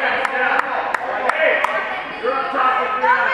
Hey, you're on top with me.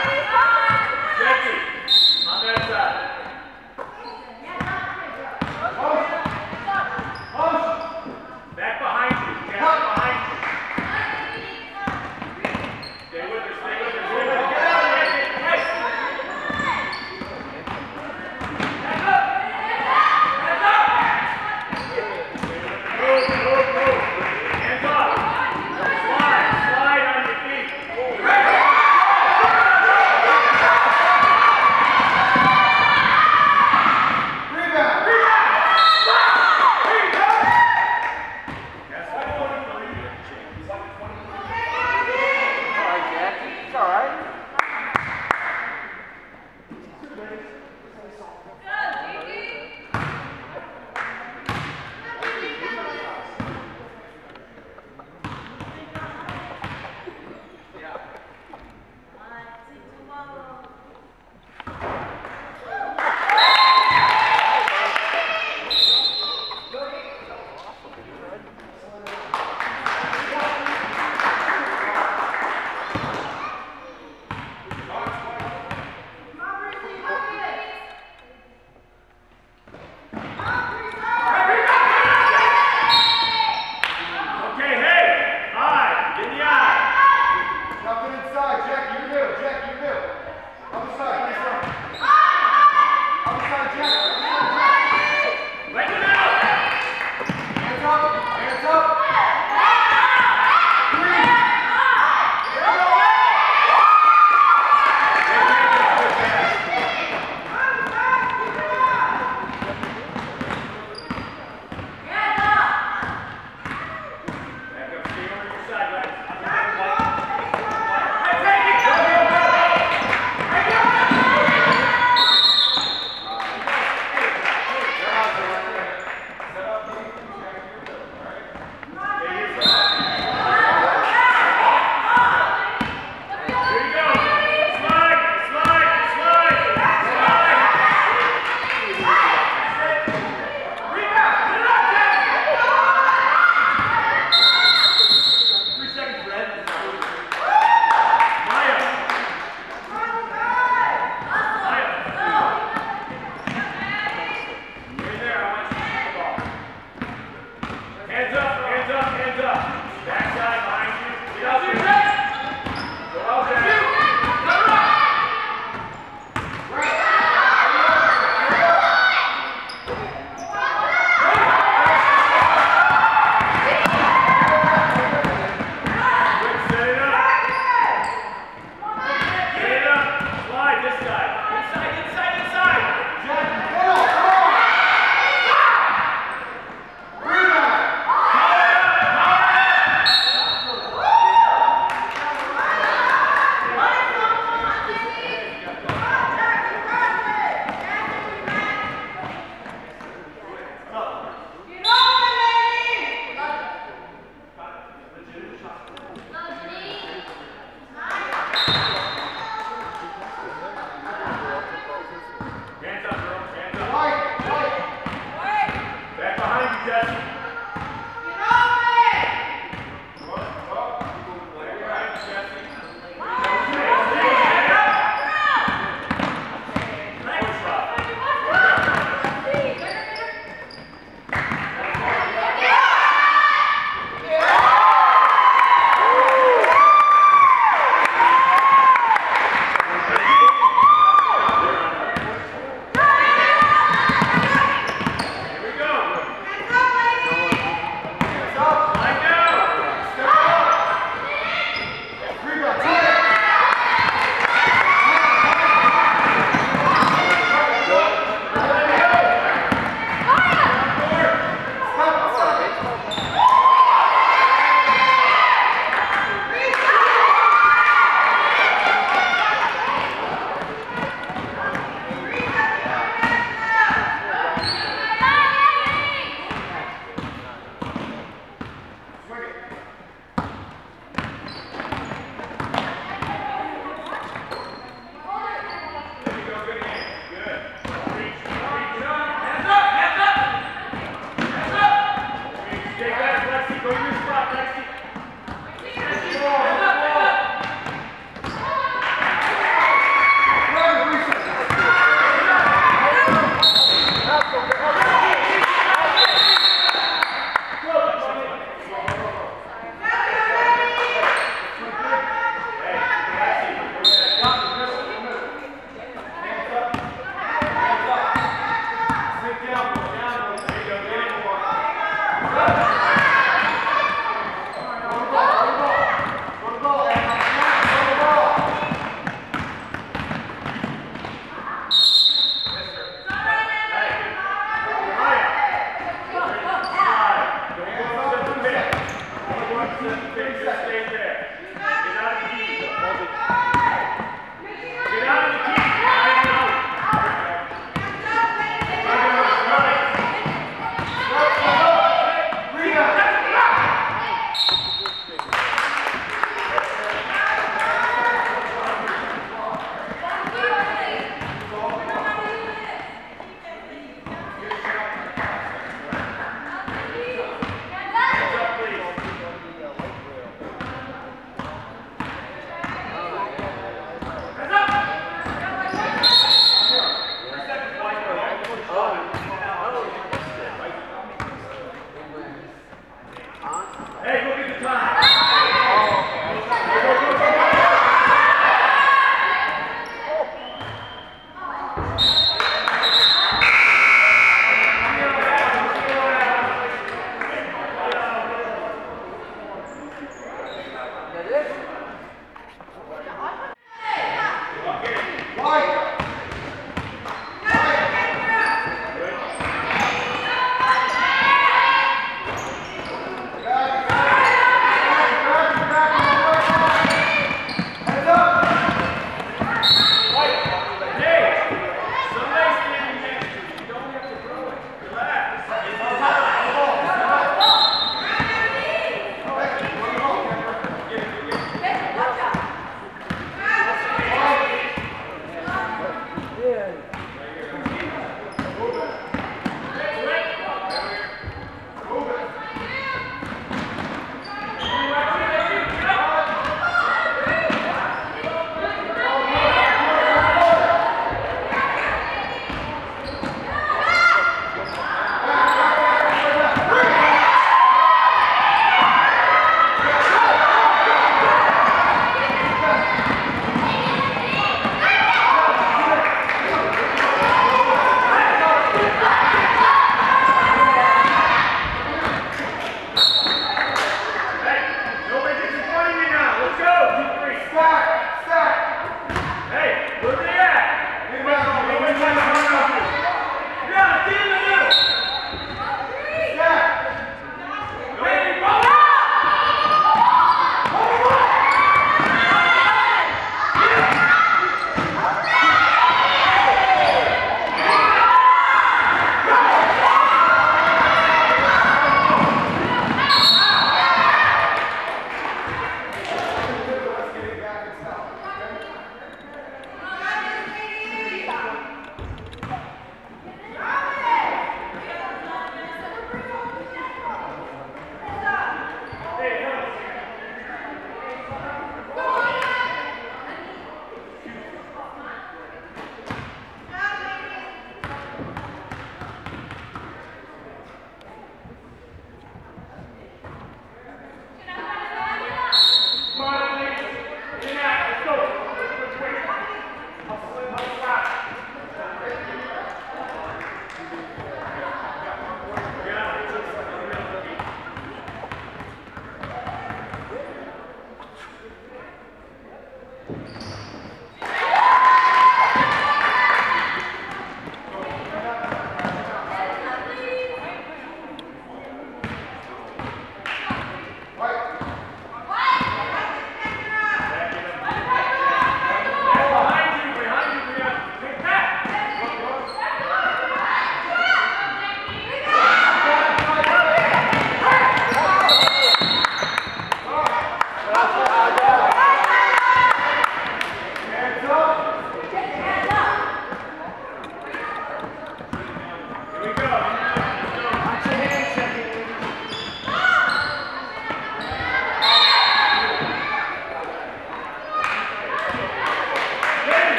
Rebound.